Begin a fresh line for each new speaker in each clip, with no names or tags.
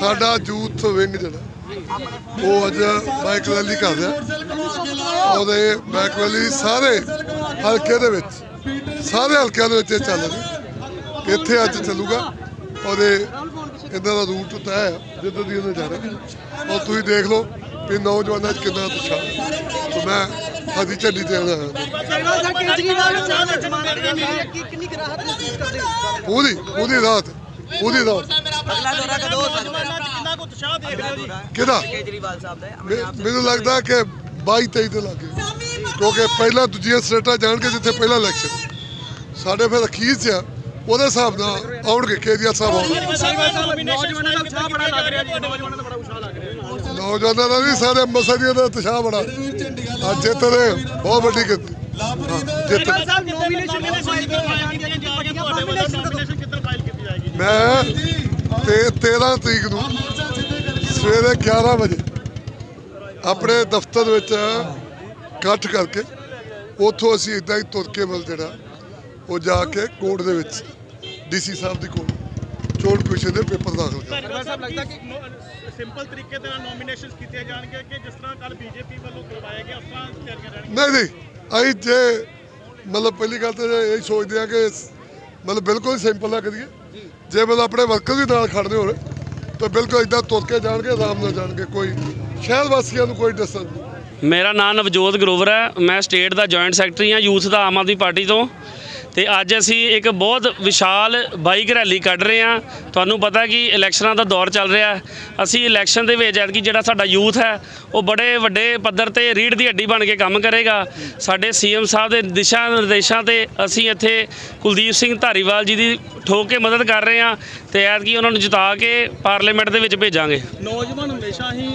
ਸਾਡਾ youth wing ਜਿਹੜਾ ਉਹ ਅੱਜ ਬਾਈਕ ਰੈਲੀ ਕਰ ਰਿਹਾ। ਉਹਦੇ ਬਾਈਕ ਰੈਲੀ ਸਾਰੇ ਹਲਕੇ ਦੇ ਵਿੱਚ ਸਾਰੇ ਹਲਕਿਆਂ ਦੇ ਵਿੱਚ ਚੱਲ ਰਹੀ ਇੱਥੇ ਅੱਜ ਚੱਲੂਗਾ। ਉਹਦੇ ਇਹਨਾਂ ਦਾ ਰੂਟ ਤੈਅ ਹੈ ਜਿੱਦਾਂ ਦੀ ਉਹਨੇ ਜਾਣਾ। ਉਹ ਤੁਸੀਂ ਦੇਖ ਲਓ ਕਿ ਨੌਜਵਾਨਾਂ 'ਚ ਕਿੰਨਾ ਉਤਸ਼ਾਹ ਹੈ ਤੇ ਮੈਂ ਹਦੀ ਝੰਡੀ ਤੇ
ਰਿਹਾ ਕਰਦੇ ਹੋ।
ਪੂਰੀ ਪੂਰੀ ਰਾਤ। ਪੂਰੀ ਰਾਤ।
ਅਗਲਾ ਦੌਰਾ ਕਦੋਂ ਹੋ ਸਕਦਾ? ਹੈ
ਕਿੰਨਾ ਕੁ ਉਤਸ਼ਾਹ ਦੇਖ ਰਹੇ ਹੋ ਜੀ?
ਕਿਹਦਾ?
ਕੇਜਰੀਵਾਲ ਸਾਹਿਬ ਦਾ
ਮੈ- ਮੈਨੂੰ ਲੱਗਦਾ ਕਿ 22 23 ਦੇ ਲੱਗੇ। ਕਿਉਂਕਿ ਪਹਿਲਾਂ ਦੂਜੀਆਂ ਸਟੇਟਾਂ ਜਾਣਗੇ ਜਿੱਥੇ ਪਹਿਲਾ ਇਲੈਕਸ਼ਨ ਸਾਡੇ ਫਿਰ ਅਖੀਰ 'ਚ ਆ, ਉਹਦੇ ਹਿਸਾਬ ਨਾਲ ਆਉਣਗੇ ਕੇਜਰੀਵਾਲ ਸਾਹਿਬ ਆਉਣਗੇ।
ਨੌਜਵਾਨਾਂ ਦਾ ਉਤਸ਼ਾਹ ਬੜਾ ਲੱਗ ਰਿਹਾ ਜੀ ਨੌਜਵਾਨਾਂ ਦਾ ਬੜਾ ਉਤਸ਼ਾਹ ਲੱਗ ਰਿਹਾ
ਨੌਜਵਾਨਾਂ ਦਾ ਵੀ ਸਾਰੇ ਮਸਲੀਆਂ ਦਾ ਉਤਸ਼ਾਹ ਬੜਾ। ਅੱਜ ਜਿੱਤ ਰਹੇ ਬਹੁਤ ਵੱਡੀ ਜਿੱਤ। ਮੈਂ ਤੇ 13 ਤਰੀਕ ਨੂੰ ਸਵੇਰੇ 11 ਵਜੇ ਆਪਣੇ ਦਫ਼ਤਰ ਵਿੱਚ ਇਕੱਠ ਕਰਕੇ ਉੱਥੋਂ ਅਸੀਂ ਇਦਾਂ ਹੀ ਤੁਰ ਕੇ ਮਿਲ ਜਿਹੜਾ ਉਹ ਜਾ ਕੇ ਕੋਰਟ ਦੇ ਵਿੱਚ ਡੀਸੀ ਸਾਹਿਬ ਦੀ ਕੋਲ ਚੋਣ ਕਮਿਸ਼ਨ ਦੇ ਪੇਪਰ ਦਾਖਲ ਕਰ
ਧਾਰੀਵਾਲ ਸਾਹਿਬ ਲੱਗਦਾ ਕਿ ਸਿੰਪਲ ਤਰੀਕੇ ਦੇ ਨਾਲ ਨੋਮੀਨੇਸ਼ਨ ਕੀਤੇ ਜਾਣਗੇ ਕਿ ਜਿਸ ਤਰ੍ਹਾਂ ਕੱਲ ਬੀਜੇਪੀ ਵੱਲੋਂ ਕਰਵਾਇਆ ਗਿਆ ਉਸ ਤਰ੍ਹਾਂ ਤਿਆਰੀਆਂ ਰਹਿਣਗੀਆਂ?
ਨਹੀਂ ਨਹੀਂ ਅਸੀਂ ਜੇ ਮਤਲਬ ਪਹਿਲੀ ਗੱਲ ਤਾਂ ਇਹ ਸੋਚਦੇ ਆ ਕਿ ਮਤਲਬ ਬਿਲਕੁਲ ਸਿੰਪਲ ਨਾ ਕਰੀਏ। ਜੇ ਮਤਲਬ ਆਪਣੇ ਵਰਕਰ ਵੀ ਨਾਲ ਖੜਦੇ ਹੋਣ ਤਾਂ ਬਿਲਕੁਲ ਇਦਾਂ ਤੁਰ ਕੇ ਜਾਣਗੇ, ਆਰਾਮ ਨਾਲ ਜਾਣਗੇ, ਕੋਈ ਸ਼ਹਿਰ ਵਾਸੀਆਂ ਨੂੰ ਕੋਈ ਡਿਸਟਰਬ ਨਹੀਂ।
ਮੇਰਾ ਨਾਮ ਨਵਜੋਤ ਗਰੋਵਰ ਹੈ। ਮੈਂ ਸਟੇਟ ਦਾ ਜੁਆਇੰਟ ਸੈਕਟਰੀ ਹਾਂ ਯੂਥ ਦਾ ਆਮ ਆਦਮੀ ਪਾਰਟੀ ਤੋਂ। ਤੇ ਅੱਜ ਅਸੀਂ ਇੱਕ ਬਹੁਤ ਵਿਸ਼ਾਲ ਬਾਈਕ ਰੈਲੀ ਕੱਢ ਰਹੇ ਹਾਂ। ਤੁਹਾਨੂੰ ਪਤਾ ਕਿ ਇਲੈਕਸ਼ਨਾਂ ਦਾ ਦੌਰ ਚੱਲ ਰਿਹਾ ਅਸੀਂ ਇਲੈਕਸ਼ਨ ਦੇ ਵਿੱਚ ਐਤਕੀ ਜਿਹੜਾ ਸਾਡਾ ਯੂਥ ਹੈ, ਉਹ ਬੜੇ ਵੱਡੇ ਪੱਧਰ ਤੇ ਰੀੜ ਦੀ ਹੱਡੀ ਬਣ ਕੇ ਕੰਮ ਕਰੇਗਾ। ਸਾਡੇ ਸੀਐਮ ਸਾਹਿਬ ਦੇ ਦਿਸ਼ਾ ਨਿਰਦੇਸ਼ਾਂ ਤੇ ਅਸੀਂ ਇੱਥੇ ਕੁਲਦੀਪ ਸਿੰਘ ਧਾਰੀਵਾਲ ਜੀ ਦੀ ਠੋਕ ਕੇ ਮਦਦ ਕਰ ਰਹੇ ਹਾਂ। ਤੇ ਐਤਕੀ ਉਹਨਾਂ ਨੂੰ ਜਿਤਾ ਕੇ ਪਾਰਲੀਮੈਂਟ ਦੇ ਵਿੱਚ ਭੇਜਾਂਗੇ।
ਨੌਜਵਾਨ ਹਮੇਸ਼ਾ ਹੀ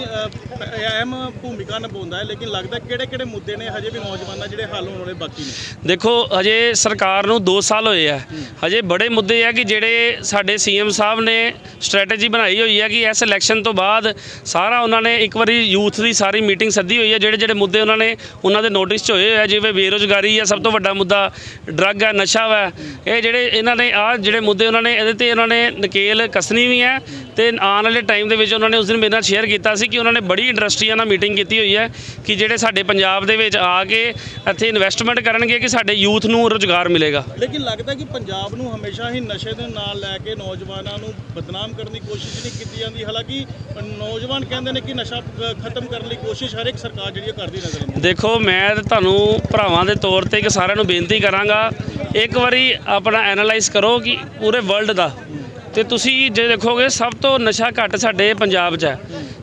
ਅਹਿਮ ਭੂਮਿਕਾ ਨਿਭਾਉਂਦਾ ਹੈ ਲੇਕਿਨ ਲੱਗਦਾ ਕਿਹੜੇ ਕਿਹੜੇ ਮੁੱਦੇ ਨੇ ਹਜੇ ਵੀ ਨੌਜਵਾਨਾਂ ਜਿਹੜੇ ਹੱਲ ਹੋਣ ਵਾਲੇ ਬਾਕੀ ਨੇ?
ਦੇਖੋ ਹਜੇ ਸਰਕਾਰ ਨੂੰ 2 ਸਾਲ ਹੋਏ ਆ। ਹਜੇ ਬੜੇ ਮੁੱਦੇ ਆ ਕਿ ਜਿਹੜੇ ਸਾਡੇ ਸੀਐਮ ਸਾਹਿਬ ਨੇ ਸਟ੍ਰੈਟਜੀ ਬਣਾਈ ਹੋਈ ਹੈ ਕਿ ਇਸ ਇਲੈਕਸ਼ਨ ਤੋਂ ਬਾਅਦ ਸਾਰਾ ਉਹਨਾਂ ਨੇ ਇੱਕ ਵਾਰੀ ਯੂਥ ਦੀ ਸਾਰੀ ਮੀਟਿੰਗ ਸੱਦੀ ਹੋਈ ਹੈ ਜਿਹੜੇ ਜਿਹੜੇ ਮੁੱਦੇ ਉਹਨਾਂ ਨੇ ਉਹਨਾਂ ਦੇ ਨੋਟਿਸ 'ਚ ਹੋਏ ਹੋਏ ਆ ਜਿਵੇਂ ਬੇਰੁਜ਼ਗਾਰੀ ਹੈ ਸਭ ਤੋਂ ਵੱਡਾ ਮੁੱਦਾ ਡਰੱਗ ਹੈ ਨਸ਼ਾ ਵਾ ਇਹ ਜਿਹੜੇ ਇਹਨਾਂ ਨੇ ਆ ਜਿਹੜੇ ਮੁੱਦੇ ਉਹਨਾਂ ਨੇ ਇਹਦੇ ਤੇ ਉਹਨਾਂ ਨੇ ਨਕੇਲ ਕਸਣੀ ਵੀ ਹੈ ਤੇ ਆਉਣ ਵਾਲੇ ਟਾਈਮ ਦੇ ਵਿੱਚ ਉਹਨਾਂ ਨੇ ਉਸ ਦਿਨ ਮੇਰੇ ਨਾਲ ਸ਼ੇਅਰ ਕੀਤਾ ਸੀ ਕਿ ਉਹਨਾਂ ਨੇ ਬੜੀ ਇੰਡਸਟਰੀਆਂ ਨਾਲ ਮੀਟਿੰਗ ਕੀਤੀ ਹੋਈ ਹੈ ਕਿ ਜਿਹੜੇ ਸਾਡੇ ਪੰਜਾਬ ਦੇ ਵਿੱਚ ਆ ਕੇ ਇੱਥੇ ਇਨਵੈਸਟਮੈਂਟ ਕਰਨਗੇ ਕਿ ਸਾਡੇ ਯੂਥ ਨੂੰ ਰੁਜ਼ਗਾਰ ਮਿਲੇਗਾ।
ਲੇਕਿਨ ਲੱਗਦਾ ਕਿ ਪੰਜਾਬ ਨੂੰ ਹਮੇਸ਼ਾ ਹੀ ਨਸ਼ੇ ਦੇ ਨਾਲ ਲੈ ਕੇ ਨੌਜਵਾਨਾਂ ਨੂੰ ਬਦਨਾਮ ਕਰਨ ਦੀ ਕੋਸ਼ਿਸ਼ ਨਹੀਂ ਕੀਤੀ ਜਾਂਦੀ। ਹਾਲਾਂਕਿ ਨੌਜਵਾਨ ਕਹਿੰਦੇ ਨੇ ਕਿ ਨਸ਼ਾ ਖਤਮ ਕਰਨ ਲਈ ਕੋਸ਼ਿਸ਼ ਹਰ ਇੱਕ ਸਰਕਾਰ ਜਿਹੜੀ ਕਰਦੀ ਨਜ਼ਰ ਆਉਂਦੀ ਹੈ।
ਦੇਖੋ ਮੈਂ ਤੁਹਾਨੂੰ ਭਰਾਵਾਂ ਦੇ ਤੌਰ ਤੇ ਕਿ ਸਾਰਿਆਂ ਨੂੰ ਬੇਨਤੀ ਕਰਾਂਗਾ ਇੱਕ ਵਾਰੀ ਆਪਣਾ ਐਨਾਲਾਈਜ਼ ਕਰੋ ਕਿ ਪੂਰੇ ਵਰਲਡ ਦਾ ਤੇ ਤੁਸੀਂ ਜੇ ਦੇਖੋਗੇ ਸਭ ਤੋਂ ਨਸ਼ਾ ਘੱਟ ਸਾਡੇ ਪੰਜਾਬ 'ਚ ਹੈ।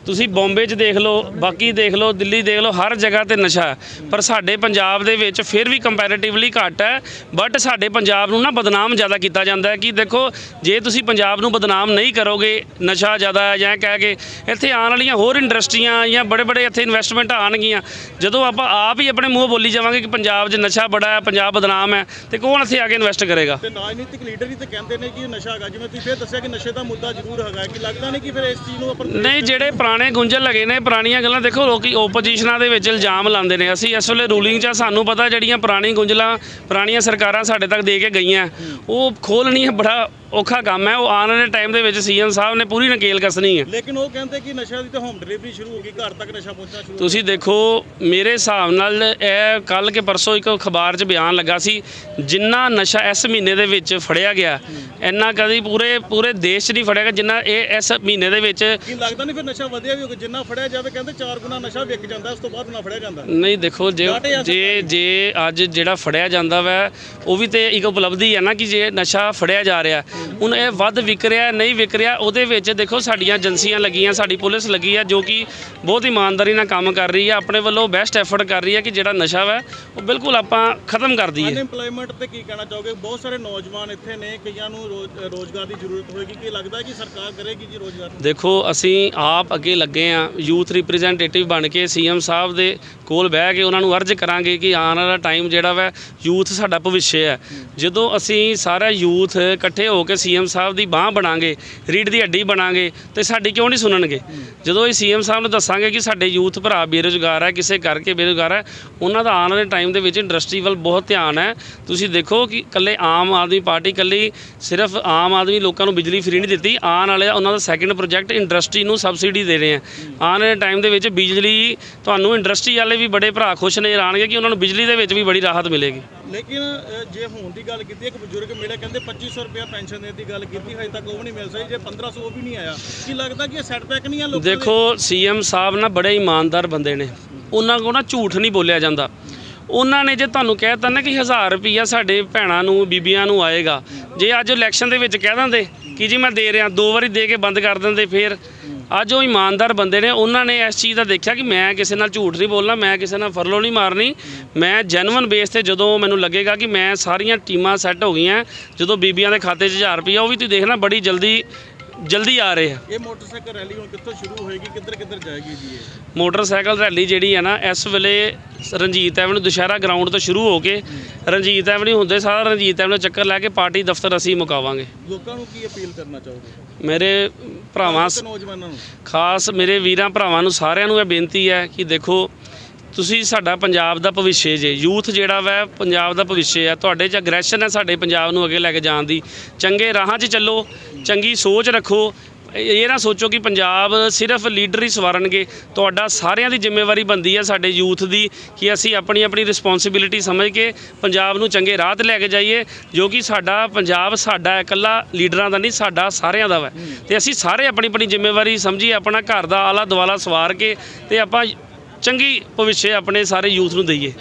ਤੁਸੀਂ ਬੰਬੇ 'ਚ ਦੇਖ ਲਓ ਬਾਕੀ ਦੇਖ ਲਓ ਦਿੱਲੀ ਦੇਖ ਲਓ ਹਰ ਜਗ੍ਹਾ ਤੇ ਨਸ਼ਾ ਪਰ ਸਾਡੇ ਪੰਜਾਬ ਦੇ ਵਿੱਚ ਫਿਰ ਵੀ ਕੰਪੈਰੀਟਿਵਲੀ ਘੱਟ ਹੈ ਬਟ ਸਾਡੇ ਪੰਜਾਬ ਨੂੰ ਨਾ ਬਦਨਾਮ ਜ਼ਿਆਦਾ ਕੀਤਾ ਜਾਂਦਾ ਹੈ ਕਿ ਦੇਖੋ ਜੇ ਤੁਸੀਂ ਪੰਜਾਬ ਨੂੰ ਬਦਨਾਮ ਨਹੀਂ ਕਰੋਗੇ ਨਸ਼ਾ ਜ਼ਿਆਦਾ ਹੈ ਜਾਂ ਕਹਿ ਕੇ ਇੱਥੇ ਆਉਣ ਵਾਲੀਆਂ ਹੋਰ ਇੰਡਸਟਰੀਆਂ ਜਾਂ ਬੜੇ ਬੜੇ ਇੱਥੇ ਇਨਵੈਸਟਮੈਂਟ ਆਣਗੀਆਂ ਜਦੋਂ ਆਪਾਂ ਆਪ ਹੀ ਆਪਣੇ ਮੂੰਹ ਬੋਲੀ ਜਾਵਾਂਗੇ ਕਿ ਪੰਜਾਬ 'ਚ ਨਸ਼ਾ ਬੜਾ ਹੈ ਪੰਜਾਬ ਬਦਨਾਮ ਹੈ ਤੇ ਕੌਣ ਇੱਥੇ ਆ ਕੇ ਇਨਵੈਸਟ ਕਰੇਗਾ?
ਤੇ ਰਾਜਨੀਤਿਕ ਲੀਡਰ ਹੀ ਤੇ ਕਹਿੰਦੇ ਨੇ ਕਿ ਨਸ਼ਾ ਹੈਗਾ। ਜਿਵੇਂ ਤੁਸੀਂ ਫਿਰ ਦੱਸਿਆ ਕਿ ਨਸ਼ੇ ਦਾ ਮੁੱਦਾ ਜ਼ਰੂਰ ਹੈਗਾ ਕਿ ਲੱਗਦਾ ਨਹੀਂ ਕਿ ਫਿਰ ਇਸ ਚੀਜ਼ ਨੂੰ ਆਪਾਂ
ਨਹੀਂ ਜਿਹੜੇ ਪੁਰਾਣੇ ਗੁੰਝਲ ਲਗੇ ਨੇ, ਪੁਰਾਣੀਆਂ ਗੱਲਾਂ ਦੇਖੋ ਲੋਕੀ ਓਪੋਜੀਸ਼ਨਾਂ ਦੇ ਵਿੱਚ ਇਲਜ਼ਾਮ ਲਾਉਂਦੇ ਨੇ। ਅਸੀਂ ਇਸ ਵੇਲੇ ਰੂਲਿੰਗ 'ਚ ਸਾਨੂੰ ਪਤਾ ਜਿਹੜੀਆਂ ਪੁਰਾਣੀ ਗੁੰਝਲਾਂ, ਪੁਰਾਣੀਆਂ ਸਰਕਾਰਾਂ ਸਾਡੇ ਤੱਕ ਦੇ ਕੇ ਗਈਆਂ। ਉਹ ਖੋਲ੍ਹਣੀਆਂ ਬੜਾ ਔਖਾ ਕੰਮ ਹੈ ਉਹ ਆਉਣ ਵਾਲੇ ਟਾਈਮ ਦੇ ਵਿੱਚ ਸੀਐਮ ਸਾਹਿਬ ਨੇ ਪੂਰੀ ਨਕੇਲ ਕੱਸਣੀ ਹੈ।
ਲੇਕਿਨ ਉਹ ਕਹਿੰਦੇ ਕਿ ਨਸ਼ਾ ਦੀ ਤਾਂ ਹੋਮ ਡਿਲੀਵਰੀ ਸ਼ੁਰੂ ਹੋ ਗਈ ਘਰ ਤੱਕ ਨਸ਼ਾ ਪਹੁੰਚਣਾ ਸ਼ੁਰੂ
ਤੁਸੀਂ ਦੇਖੋ ਮੇਰੇ ਹਿਸਾਬ ਨਾਲ ਇਹ ਕੱਲ ਕੇ ਪਰਸੋਂ ਇੱਕ ਅਖਬਾਰ 'ਚ ਬਿਆਨ ਲੱਗਾ ਸੀ ਜਿੰਨਾ ਨਸ਼ਾ ਇਸ ਮਹੀਨੇ ਦੇ ਵਿੱਚ ਫੜਿਆ ਗਿਆ ਇੰਨਾ ਕਦੀ ਪੂਰੇ ਪੂਰੇ ਦੇਸ਼ 'ਚ ਨਹੀਂ ਫੜਿਆ ਗਿਆ ਜਿੰਨਾ ਇਹ ਇਸ ਮਹੀਨੇ ਦੇ ਵਿੱਚ
ਕੀ ਲੱਗਦਾ ਨਹੀਂ ਫਿਰ ਨਸ਼ਾ ਵਧਿਆ ਵੀ ਹੋਊਗਾ? ਜਿੰਨਾ ਫੜਿਆ ਜਾਵੇ ਕਹਿੰਦੇ ਚਾਰ ਗੁਣਾ ਨਸ਼ਾ ਵਿਕ ਜਾਂਦਾ ਉਸ ਤੋਂ ਬਾਅਦ ਨਾ ਫੜਿਆ ਜਾਂਦਾ।
ਨਹੀਂ ਦੇਖੋ ਜੇ ਜੇ ਜੇ ਅੱਜ ਜਿਹੜਾ ਫੜਿਆ ਜਾਂਦਾ ਵਾ ਉਹ ਵੀ ਤੇ ਇੱਕ ਉਪਲਬਧੀ ਹੈ ਨਾ ਕਿ ਜੇ ਨਸ਼ਾ ਫੜਿਆ ਜਾ ਰਿਹਾ ਹੁਣ ਇਹ ਵੱਧ ਵਿਕ ਰਿਹਾ ਨਹੀਂ ਵਿਕ ਰਿਹਾ ਉਹਦੇ ਵਿੱਚ ਦੇਖੋ ਸਾਡੀਆਂ ਏਜੰਸੀਆਂ ਲੱਗੀਆਂ ਸਾਡੀ ਪੁਲਿਸ ਲੱਗੀ ਹੈ ਜੋ ਕਿ ਬਹੁਤ ਇਮਾਨਦਾਰੀ ਨਾਲ ਕੰਮ ਕਰ ਰਹੀ ਹੈ ਆਪਣੇ ਵੱਲੋਂ ਬੈਸਟ ਐਫਰਟ ਕਰ ਰਹੀ ਹੈ ਕਿ ਜਿਹੜਾ ਨਸ਼ਾ ਵਾ ਉਹ ਬਿਲਕੁਲ ਆਪਾਂ ਖਤਮ ਕਰ ਦਈਏ।
ਅਨਐਮਪਲੋਇਮੈਂਟ ਤੇ ਕੀ ਕਹਿਣਾ ਚਾਹੋਗੇ? ਬਹੁਤ ਸਾਰੇ ਨੌਜਵਾਨ ਇੱਥੇ ਨੇ ਕਈਆਂ ਨੂੰ ਰੋਜ਼- ਰੋਜ਼ਗਾਰ ਦੀ ਜ਼ਰੂਰਤ ਹੋਏਗੀ। ਕੀ ਲੱਗਦਾ ਹੈ ਕਿ ਸਰਕਾਰ ਕਰੇਗੀ ਜੀ ਰੋਜ਼ਗਾਰ?
ਦੇਖੋ ਅਸੀਂ ਆਪ ਅੱਗੇ ਲੱਗੇ ਆ ਯੂਥ ਰਿਪਰੈਜ਼ੈਂਟੇਟਿਵ ਬਣ ਕੇ ਸੀਐਮ ਸਾਹਿਬ ਦੇ ਕੋਲ ਬਹਿ ਕੇ ਉਹਨਾਂ ਨੂੰ ਅਰਜ਼ ਕਰਾਂਗੇ ਕਿ ਆਉਣ ਵਾਲਾ ਟਾਈਮ ਜਿਹੜਾ ਵਾ ਯੂਥ ਸਾਡਾ ਭਵਿੱਖ ਹੈ। ਜਦੋਂ ਅਸੀਂ ਸਾਰਾ ਯੂਥ ਇਕੱਠੇ ਹੋ ਕੇ ਕੇ ਸੀਐਮ ਸਾਹਿਬ ਦੀ ਬਾਹ ਬਣਾਂਗੇ ਰੀੜ ਦੀ ਹੱਡੀ ਬਣਾਂਗੇ, ਤੇ ਸਾਡੀ ਕਿਉਂ ਨਹੀਂ ਸੁਣਨਗੇ? ਜਦੋਂ ਇਹ ਸੀਐਮ ਸਾਹਿਬ ਨੂੰ ਦੱਸਾਂਗੇ ਕਿ ਸਾਡੇ ਯੂਥ ਭਰਾ ਬੇਰੁਜ਼ਗਾਰ ਹੈ, ਕਿਸੇ ਕਰਕੇ ਬੇਰੁਜ਼ਗਾਰ ਹੈ, ਉਹਨਾਂ ਦਾ ਆਉਣ ਵਾਲੇ ਟਾਈਮ ਦੇ ਵਿੱਚ ਇੰਡਸਟਰੀ ਵੱਲ ਬਹੁਤ ਧਿਆਨ ਹੈ। ਤੁਸੀਂ ਦੇਖੋ ਕਿ ਇਕੱਲੇ ਆਮ ਆਦਮੀ ਪਾਰਟੀ ਇਕੱਲੀ ਸਿਰਫ ਆਮ ਆਦਮੀ ਲੋਕਾਂ ਨੂੰ ਬਿਜਲੀ ਫ੍ਰੀ ਨਹੀਂ ਦਿੱਤੀ, ਆਉਣ ਵਾਲੇ ਉਹਨਾਂ ਦਾ ਸੈਕਿੰਡ ਪ੍ਰੋਜੈਕਟ ਇੰਡਸਟਰੀ ਨੂੰ ਸਬਸਿਡੀ ਦੇ ਰਹੇ ਆ ਆਉਣ ਵਾਲੇ ਟਾਈਮ ਦੇ ਵਿੱਚ ਬਿਜਲੀ, ਤੁਹਾਨੂੰ ਇੰਡਸਟਰੀ ਵਾਲੇ ਵੀ ਬੜੇ ਭਰਾ ਖੁਸ਼ ਨਜ਼ਰ ਆਉਣਗੇ ਕਿ ਉਹਨਾਂ ਨੂੰ ਬਿਜਲੀ ਦੇ ਵਿੱਚ ਵੀ ਬੜੀ ਰਾਹਤ ਮਿਲੇਗੀ।
ਲੇਕਿਨ ਜੇ ਹੋਣ ਦੀ ਗੱਲ ਕੀਤੀ, ਇੱਕ ਬਜ਼ੁਰਗ ਮਿਲੇ ਕਹਿੰਦੇ 2500 ਰੁਪਇਆ ਪੈਨਸ਼ਨ ਦੇਣ ਦੀ ਗੱਲ ਕੀਤੀ, ਹਜੇ ਤੱਕ ਉਹ ਵੀ ਨਹੀਂ ਮਿਲ ਸਕੀ ਜੇ 1500 ਉਹ ਵੀ ਨਹੀਂ ਆਇਆ। ਕੀ ਲੱਗਦਾ ਕਿ ਇਹ ਸੈਟਬੈਕ ਨਹੀਂ ਆ ਲੋਕਾਂ ਦੇ?
ਦੇਖੋ, ਸੀਐਮ ਸਾਹਿਬ ਨਾ ਬੜੇ ਇਮਾਨਦਾਰ ਬੰਦੇ ਨੇ। ਉਹਨਾਂ ਕੋਲ ਨਾ ਝੂਠ ਨਹੀਂ ਬੋਲਿਆ ਜਾਂਦਾ। ਉਹਨਾਂ ਨੇ ਜੇ ਤੁਹਾਨੂੰ ਕਹਿਤਾ ਨਾ ਕਿ 1000 ਰੁਪਈਆ ਸਾਡੇ ਭੈਣਾਂ ਨੂੰ, ਬੀਬੀਆਂ ਨੂੰ ਆਏਗਾ, ਜੇ ਅੱਜ ਇਲੈਕਸ਼ਨ ਦੇ ਵਿੱਚ ਕਹਿ ਦਿੰਦੇ ਕਿ ਜੀ ਮੈਂ ਦੇ ਰਿਹਾ, ਦੋ ਵਾਰੀ ਦੇ ਕੇ ਬੰਦ ਕਰ ਦਿੰਦੇ, ਫਿਰ ਅੱਜ ਉਹ ਇਮਾਨਦਾਰ ਬੰਦੇ ਨੇ, ਉਹਨਾਂ ਨੇ ਇਸ ਚੀਜ਼ ਦਾ ਦੇਖਿਆ ਕਿ ਮੈਂ ਕਿਸੇ ਨਾਲ ਝੂਠ ਨਹੀਂ ਬੋਲਣਾ, ਮੈਂ ਕਿਸੇ ਨਾਲ ਫਰਲੋ ਨਹੀਂ ਮਾਰਨੀ। ਮੈਂ ਜੈਨੂਇਨ ਬੇਸ ਤੇ ਜਦੋਂ ਮੈਨੂੰ ਲੱਗੇਗਾ ਕਿ ਮੈਂ ਸਾਰੀਆਂ ਟੀਮਾਂ ਸੈੱਟ ਹੋ ਗਈਆਂ, ਜਦੋਂ ਬੀਬੀਆਂ ਦੇ ਖਾਤੇ 'ਚ 1000 ਰੁਪਈਆ, ਉਹ ਵੀ ਤੁਸੀਂ ਦੇਖਣਾ ਬੜੀ ਜਲਦੀ ਜਲਦੀ ਆ ਰਹੇ ਆ।
ਇਹ ਮੋਟਰਸਾਈਕਲ ਰੈਲੀ ਹੁਣ ਕਿੱਥੋਂ ਸ਼ੁਰੂ ਹੋਏਗੀ? ਕਿੱਧਰ ਕਿੱਧਰ ਜਾਏਗੀ ਜੀ ਇਹ?
ਮੋਟਰਸਾਈਕਲ ਰੈਲੀ ਜਿਹੜੀ ਹੈ ਨਾ ਇਸ ਵੇਲੇ ਰਣਜੀਤ ਐਵਨਿਊ ਦੁਸ਼ਹਿਰਾ ਗਰਾਊਂਡ ਤੋਂ ਸ਼ੁਰੂ ਹੋ ਕੇ ਰਣਜੀਤ ਐਵਨਿਊ ਹੁੰਦੇ ਸਾਰਾ ਰਣਜੀਤ ਐਵਨਿਊ ਚੱਕਰ ਲੈ ਕੇ ਪਾਰਟੀ ਦਫ਼ਤਰ ਅਸੀਂ ਮੁਕਾਵਾਂਗੇ।
ਲੋਕਾਂ ਨੂੰ ਕੀ ਅਪੀਲ ਕਰਨਾ ਚਾਹੋਗੇ?
ਮੇਰੇ ਭਰਾਵਾਂ
ਨੌਜਵਾਨਾਂ ਨੂੰ?
ਖਾਸ ਮੇਰੇ ਵੀਰਾਂ ਭਰਾਵਾਂ ਨੂੰ ਸਾਰਿਆਂ ਨੂੰ ਇਹ ਬੇਨਤੀ ਹੈ ਕਿ ਦੇਖੋ ਤੁਸੀਂ ਸਾਡਾ ਪੰਜਾਬ ਦਾ ਭਵਿੱਖ ਜੇ ਯੂਥ ਜਿਹੜਾ ਵੈ ਪੰਜਾਬ ਦਾ ਭਵਿੱਖ ਹੈ ਤੁਹਾਡੇ 'ਚ ਅਗਰੈਸ਼ਨ ਹੈ ਸਾਡੇ ਪੰਜਾਬ ਨੂੰ ਅੱਗੇ ਲੈ ਕੇ ਜਾਣ ਦੀ। ਚੰਗੇ ਰਾਹਾਂ 'ਚ ਚੱਲੋ ਚੰਗੀ ਸੋਚ ਰੱਖੋ। ਇਹ ਨਾ ਸੋਚੋ ਕਿ ਪੰਜਾਬ ਸਿਰਫ ਲੀਡਰ ਹੀ ਸਵਾਰਨਗੇ। ਤੁਹਾਡਾ ਸਾਰਿਆਂ ਦੀ ਜ਼ਿੰਮੇਵਾਰੀ ਬਣਦੀ ਹੈ ਸਾਡੇ ਯੂਥ ਦੀ ਕਿ ਅਸੀਂ ਆਪਣੀ ਆਪਣੀ ਰਿਸਪੌਂਸਿਬਿਲਿਟੀ ਸਮਝ ਕੇ ਪੰਜਾਬ ਨੂੰ ਚੰਗੇ ਰਾਹ ਤੇ ਲੈ ਕੇ ਜਾਈਏ ਜੋ ਕਿ ਸਾਡਾ ਪੰਜਾਬ ਸਾਡਾ ਹੈ, ਇਕੱਲਾ ਲੀਡਰਾਂ ਦਾ ਨਹੀਂ ਸਾਡਾ ਸਾਰਿਆਂ ਦਾ ਵਾ। ਤੇ ਅਸੀਂ ਸਾਰੇ ਆਪਣੀ ਆਪਣੀ ਜ਼ਿੰਮੇਵਾਰੀ ਸਮਝੀਏ ਆਪਣਾ ਘਰ ਦਾ ਆਲਾ ਦੁਆਲਾ ਸਵਾਰ ਕੇ ਤੇ ਆਪਾਂ ਚੰਗੀ ਭਵਿੱਖ ਆਪਣੇ ਸਾਰੇ ਯੂਥ ਨੂੰ ਦਈਏ।